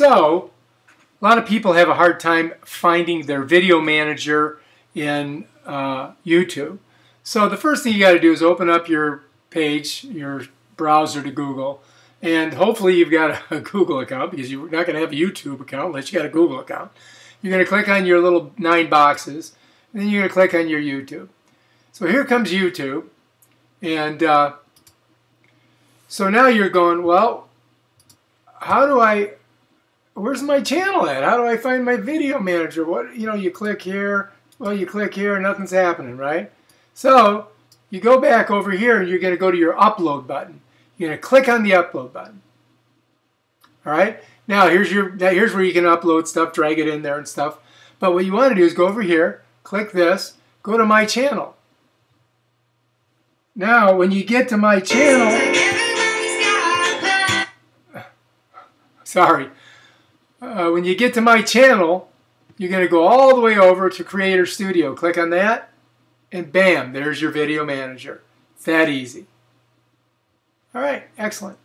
So, a lot of people have a hard time finding their video manager in uh, YouTube. So the first thing you got to do is open up your page, your browser to Google, and hopefully you've got a Google account because you're not going to have a YouTube account unless you got a Google account. You're going to click on your little nine boxes, and then you're going to click on your YouTube. So here comes YouTube, and uh, so now you're going, well, how do I where's my channel at? How do I find my video manager? What, you know, you click here, well, you click here, nothing's happening, right? So you go back over here and you're going to go to your upload button. You're going to click on the upload button. All right. Now here's your here's where you can upload stuff, drag it in there and stuff. But what you want to do is go over here, click this, go to my channel. Now when you get to my channel, sorry, uh, when you get to my channel, you're going to go all the way over to Creator Studio. Click on that, and bam, there's your video manager. It's that easy. All right, excellent.